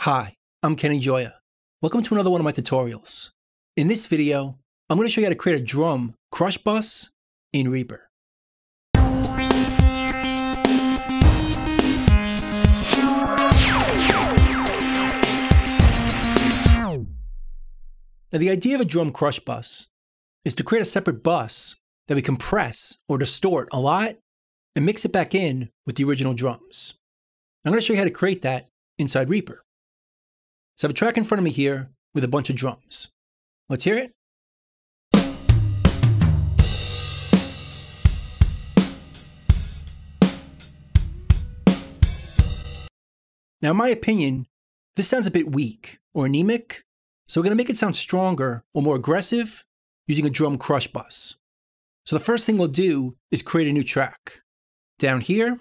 Hi, I'm Kenny Gioia. Welcome to another one of my tutorials. In this video, I'm going to show you how to create a drum crush bus in Reaper. Now the idea of a drum crush bus is to create a separate bus that we compress or distort a lot and mix it back in with the original drums. I'm going to show you how to create that inside Reaper. So I have a track in front of me here with a bunch of drums. Let's hear it. Now, in my opinion, this sounds a bit weak or anemic, so we're going to make it sound stronger or more aggressive using a drum crush bus. So the first thing we'll do is create a new track down here,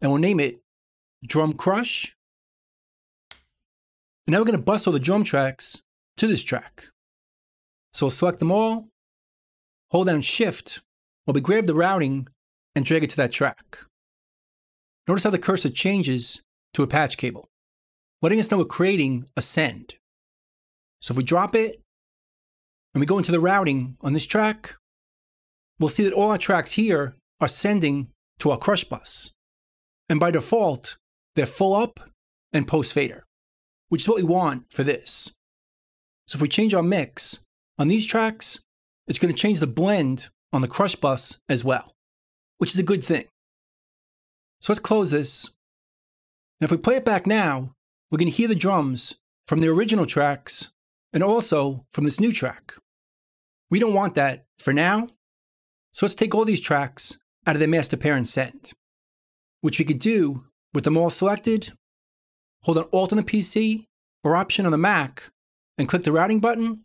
and we'll name it Drum Crush. And now we're going to bus all the drum tracks to this track. So we'll select them all, hold down Shift while we grab the routing and drag it to that track. Notice how the cursor changes to a patch cable, letting us know we're creating a send. So if we drop it and we go into the routing on this track, we'll see that all our tracks here are sending to our crush bus. And by default, they're full up and post fader, which is what we want for this. So if we change our mix on these tracks, it's going to change the blend on the crush bus as well, which is a good thing. So let's close this. And if we play it back now, we're going to hear the drums from the original tracks and also from this new track. We don't want that for now. So let's take all these tracks out of their master parent send, which we could do with them all selected, hold an Alt on the PC or Option on the Mac and click the routing button.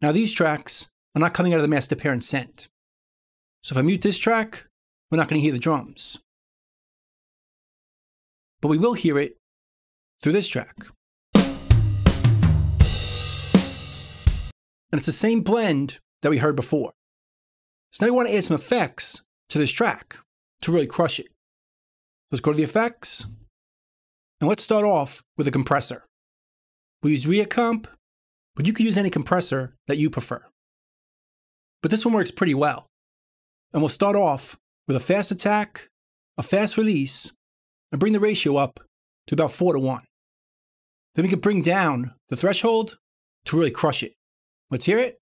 Now these tracks are not coming out of the master parent send. So if I mute this track, we're not going to hear the drums. But we will hear it through this track. And it's the same blend that we heard before. So now we want to add some effects to this track to really crush it. Let's go to the effects. And let's start off with a compressor. We use Reacomp, but you can use any compressor that you prefer. But this one works pretty well. And we'll start off with a fast attack, a fast release, and bring the ratio up to about 4 to 1. Then we can bring down the threshold to really crush it. Let's hear it.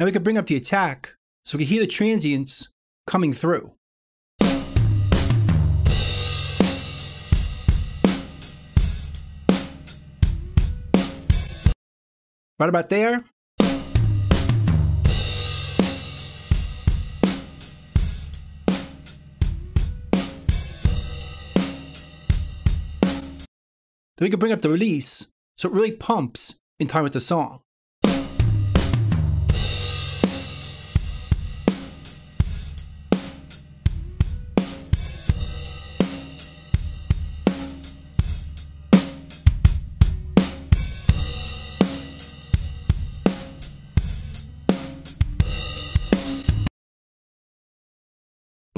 Now we can bring up the attack so we can hear the transients coming through. Right about there. Then we can bring up the release so it really pumps in time with the song.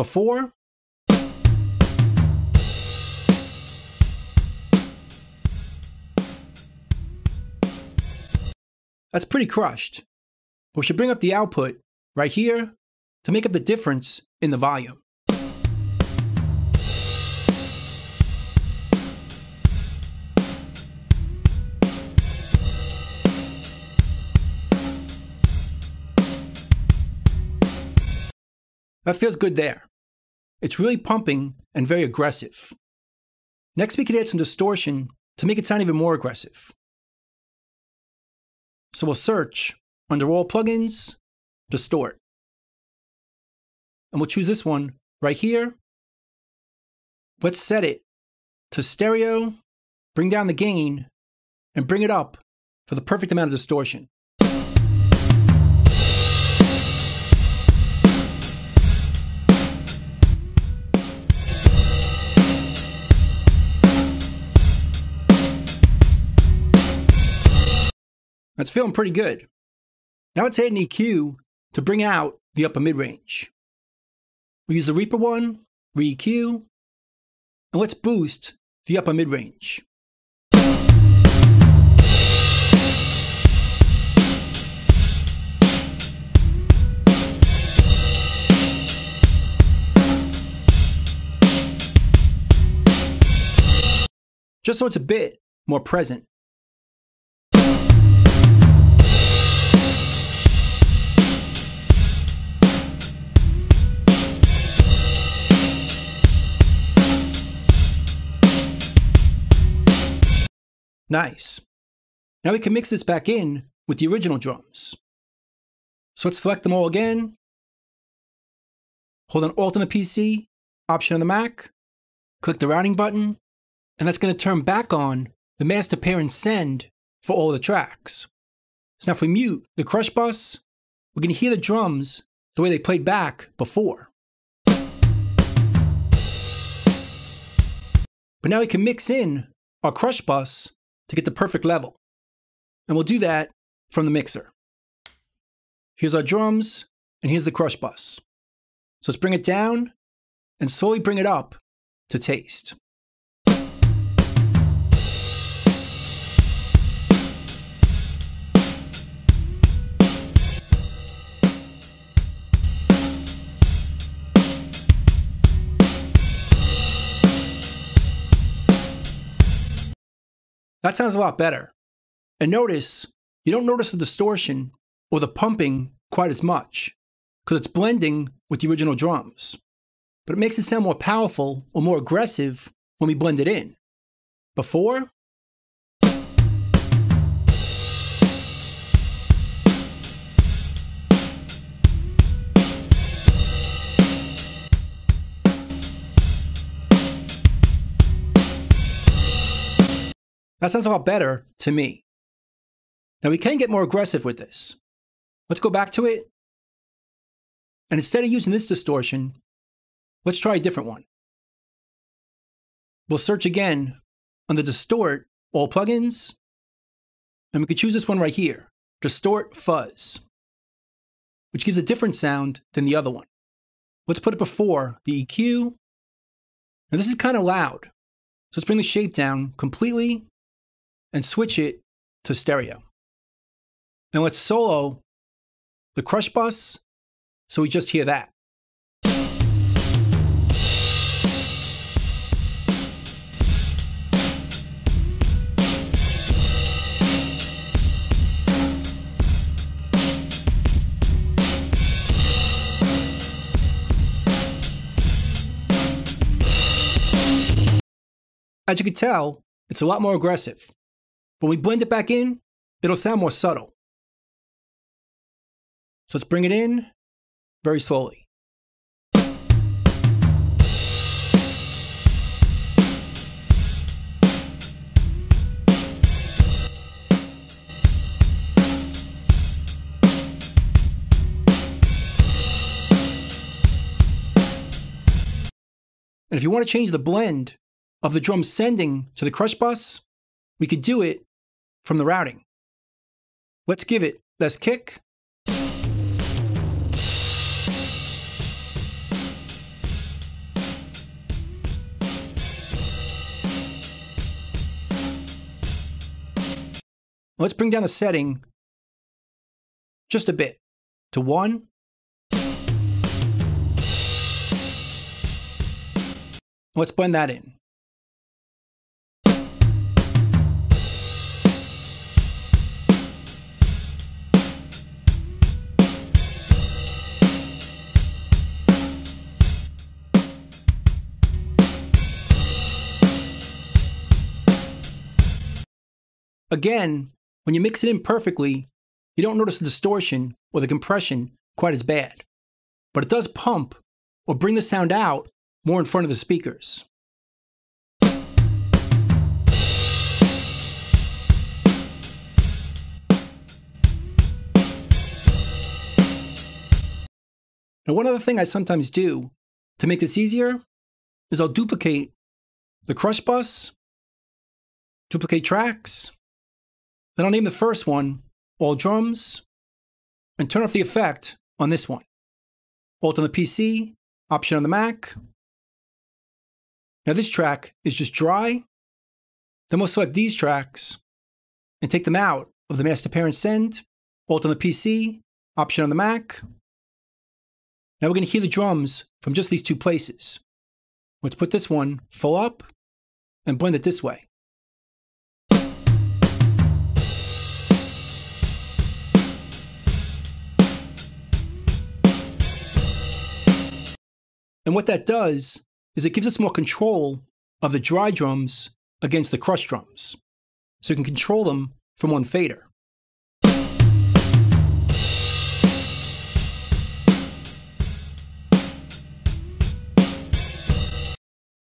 Before, That's pretty crushed. We should bring up the output right here to make up the difference in the volume. That feels good there. It's really pumping and very aggressive. Next, we could add some distortion to make it sound even more aggressive. So we'll search under all plugins, distort. And we'll choose this one right here. Let's set it to stereo, bring down the gain, and bring it up for the perfect amount of distortion. That's feeling pretty good. Now let's add an EQ to bring out the upper mid-range. We'll use the Reaper one, ReaEQ, and let's boost the upper mid-range. Just so it's a bit more present. Nice. Now we can mix this back in with the original drums. So let's select them all again. Hold on Alt on the PC, Option on the Mac, click the routing button, and that's going to turn back on the master parent send for all the tracks. So now if we mute the crush bus, we're going to hear the drums the way they played back before. But now we can mix in our crush bus to get the perfect level. And we'll do that from the mixer. Here's our drums, and here's the crush bus. So let's bring it down and slowly bring it up to taste. That sounds a lot better. And notice, you don't notice the distortion or the pumping quite as much because it's blending with the original drums. But it makes it sound more powerful or more aggressive when we blend it in. Before, That sounds a lot better to me. Now we can get more aggressive with this. Let's go back to it. And instead of using this distortion, let's try a different one. We'll search again on the Distort All Plugins, and we could choose this one right here, Distort Fuzz, which gives a different sound than the other one. Let's put it before the EQ. Now this is kind of loud, so let's bring the shape down completely and switch it to stereo. Now let's solo the crush bus so we just hear that. As you can tell, it's a lot more aggressive. When we blend it back in, it'll sound more subtle. So let's bring it in very slowly. And if you want to change the blend of the drum sending to the crush bus, we could do it from the routing. Let's give it less kick. Let's bring down the setting just a bit to one. Let's blend that in. Again, when you mix it in perfectly, you don't notice the distortion or the compression quite as bad. But it does pump or bring the sound out more in front of the speakers. Now, one other thing I sometimes do to make this easier is I'll duplicate the crush bus, duplicate tracks, then I'll name the first one All Drums, and turn off the effect on this one. Alt on the PC, Option on the Mac. Now this track is just dry. Then we'll select these tracks and take them out of the master parent send. Alt on the PC, Option on the Mac. Now we're going to hear the drums from just these two places. Let's put this one full up and blend it this way. And what that does is it gives us more control of the dry drums against the crushed drums. So we can control them from one fader.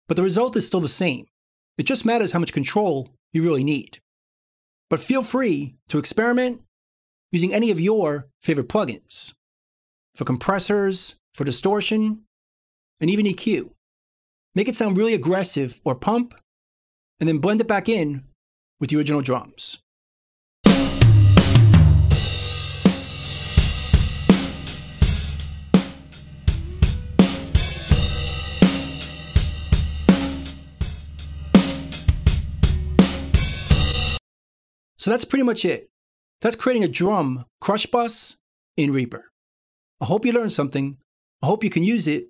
But the result is still the same. It just matters how much control you really need. But feel free to experiment using any of your favorite plugins for compressors, for distortion, and even EQ. Make it sound really aggressive or pump, and then blend it back in with the original drums. So that's pretty much it. That's creating a drum crush bus in Reaper. I hope you learned something. I hope you can use it